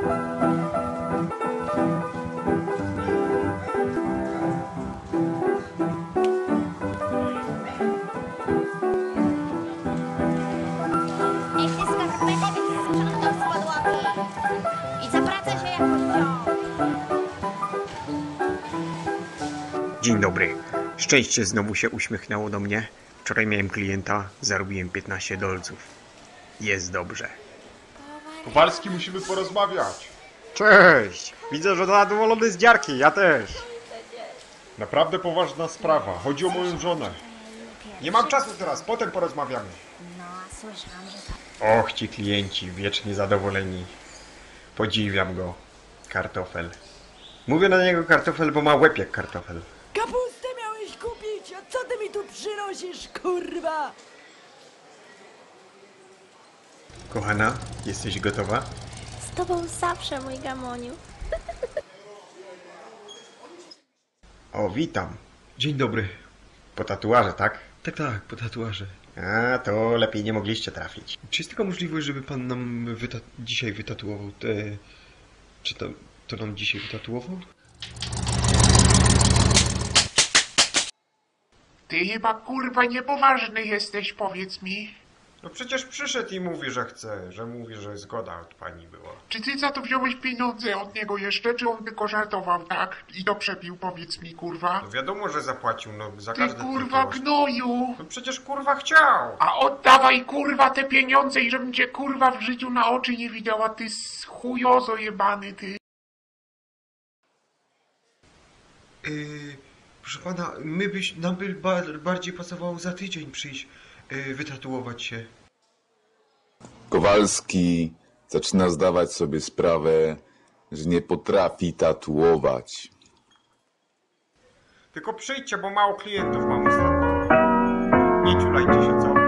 Dzień dobry. Szczęście znowu się uśmiechnęło do mnie. Wczoraj miałem klienta, zarobiłem 15 dolców. Jest dobrze. Kowalski, musimy porozmawiać. Cześć! Widzę, że zadowolony z dziarki, ja też. Naprawdę poważna sprawa. Chodzi o moją żonę. Nie mam czasu teraz, potem porozmawiamy. No, a słyszałam, że to... Och, ci klienci, wiecznie zadowoleni. Podziwiam go. Kartofel. Mówię na niego kartofel, bo ma łeb jak kartofel. Kapustę miałeś kupić, a co ty mi tu przynosisz, kurwa? Kochana, jesteś gotowa? Z tobą zawsze, mój gamoniu. O, witam. Dzień dobry. Po tatuaże, tak? Tak, tak, po tatuaże. A, to lepiej nie mogliście trafić. Czy jest taka możliwość, żeby pan nam wyta- dzisiaj wytatuował te... Czy to, to nam dzisiaj wytatuował? Ty chyba kurwa niepoważny jesteś, powiedz mi. No przecież przyszedł i mówi, że chce, że mówi, że zgoda od pani była. Czy ty za to wziąłeś pieniądze od niego jeszcze, czy on tylko żartował, tak? I to przepił, powiedz mi, kurwa. No wiadomo, że zapłacił, no za Ty każdy kurwa tatuaż. gnoju! No przecież kurwa chciał. A oddawaj kurwa te pieniądze i żebym cię kurwa w życiu na oczy nie widziała, ty chujozo jebany, ty. Yy, proszę pana, my byś, nam by ba- bardziej pasowało za tydzień przyjść wytatuować się. Kowalski zaczyna zdawać sobie sprawę, że nie potrafi tatuować. Tylko przyjdźcie, bo mało klientów mam ostatnio. Nie ciulajcie się